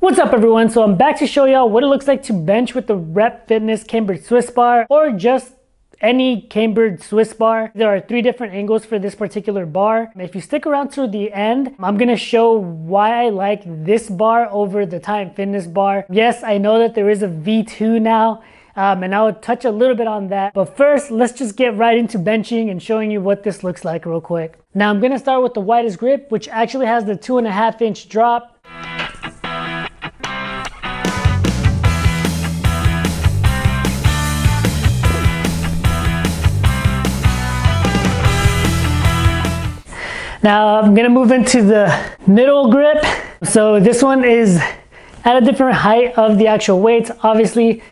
What's up everyone? So I'm back to show y'all what it looks like to bench with the Rep Fitness Cambered Swiss bar or just any cambered Swiss bar. There are three different angles for this particular bar. If you stick around to the end, I'm gonna show why I like this bar over the Titan Fitness bar. Yes, I know that there is a V2 now, um, and I'll touch a little bit on that. But first, let's just get right into benching and showing you what this looks like real quick. Now I'm gonna start with the widest grip, which actually has the two and a half inch drop. Now I'm gonna move into the middle grip. So this one is at a different height of the actual weights, obviously.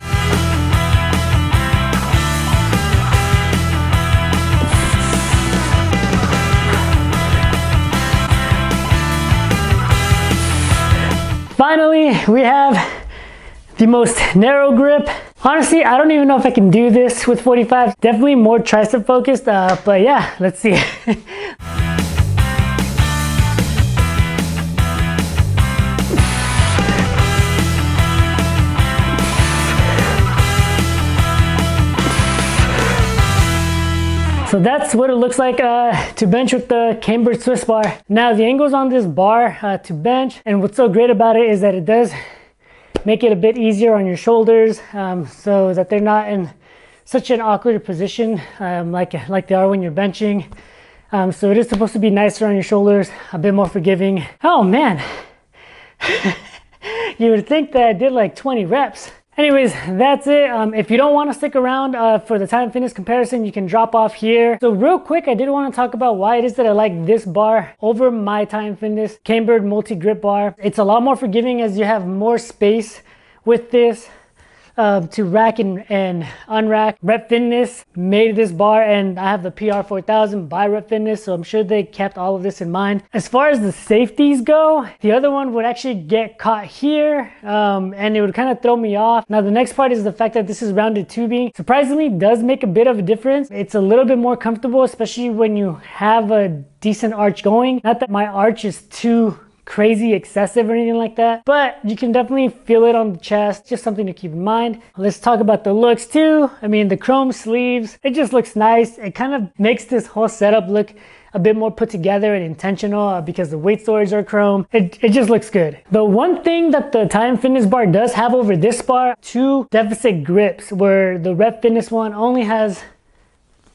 Finally, we have the most narrow grip. Honestly, I don't even know if I can do this with 45. Definitely more tricep focused, uh, but yeah, let's see. So that's what it looks like uh, to bench with the Cambered Swiss bar. Now the angles on this bar uh, to bench, and what's so great about it is that it does make it a bit easier on your shoulders um, so that they're not in such an awkward position um, like, like they are when you're benching. Um, so it is supposed to be nicer on your shoulders, a bit more forgiving. Oh man, you would think that I did like 20 reps. Anyways, that's it. Um, if you don't want to stick around uh, for the Titan Fitness comparison, you can drop off here. So real quick, I did want to talk about why it is that I like this bar over my Titan Fitness Cambered multi-grip bar. It's a lot more forgiving as you have more space with this uh, to rack and, and unrack. Rep Fitness made this bar and I have the PR4000 by Rep Fitness, so I'm sure they kept all of this in mind. As far as the safeties go, the other one would actually get caught here um, and it would kind of throw me off. Now the next part is the fact that this is rounded tubing. Surprisingly, does make a bit of a difference. It's a little bit more comfortable, especially when you have a decent arch going. Not that my arch is too crazy excessive or anything like that, but you can definitely feel it on the chest. Just something to keep in mind. Let's talk about the looks too. I mean, the chrome sleeves, it just looks nice. It kind of makes this whole setup look a bit more put together and intentional uh, because the weight storage are chrome. It, it just looks good. The one thing that the Titan Fitness bar does have over this bar, two deficit grips where the Rep Fitness one only has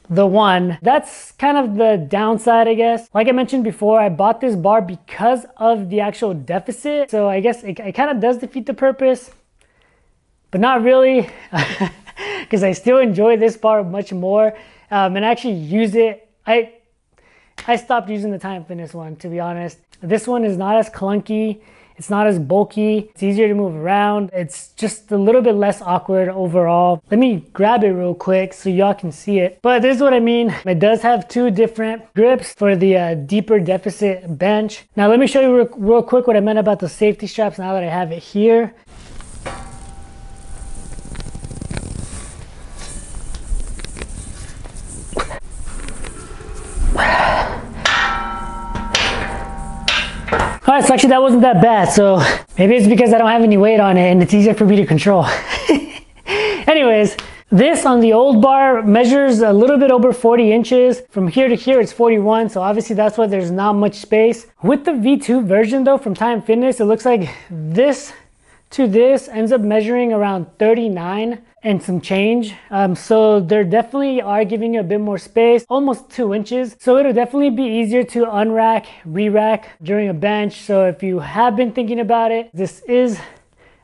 the one. That's kind of the downside, I guess. Like I mentioned before, I bought this bar because of the actual deficit. So I guess it, it kind of does defeat the purpose, but not really, because I still enjoy this bar much more um, and actually use it. I I stopped using the Titan Fitness one, to be honest. This one is not as clunky. It's not as bulky. It's easier to move around. It's just a little bit less awkward overall. Let me grab it real quick so y'all can see it. But this is what I mean. It does have two different grips for the uh, deeper deficit bench. Now let me show you real, real quick what I meant about the safety straps now that I have it here. Actually that wasn't that bad. So maybe it's because I don't have any weight on it and it's easier for me to control. Anyways, this on the old bar measures a little bit over 40 inches. From here to here, it's 41. So obviously that's why there's not much space. With the V2 version though, from Titan Fitness, it looks like this to this ends up measuring around 39 and some change. Um, so they're definitely are giving you a bit more space, almost two inches. So it'll definitely be easier to unrack, re-rack during a bench. So if you have been thinking about it, this is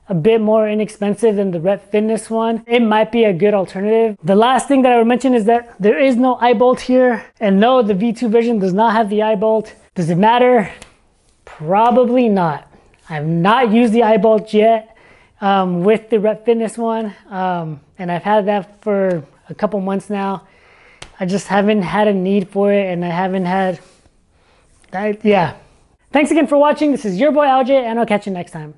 a bit more inexpensive than the Rep Fitness one. It might be a good alternative. The last thing that I would mention is that there is no eye bolt here. And no, the V2 version does not have the eye bolt. Does it matter? Probably not. I've not used the eye yet um, with the Rep Fitness one. Um, and I've had that for a couple months now. I just haven't had a need for it and I haven't had, I, yeah. Thanks again for watching. This is your boy LJ and I'll catch you next time.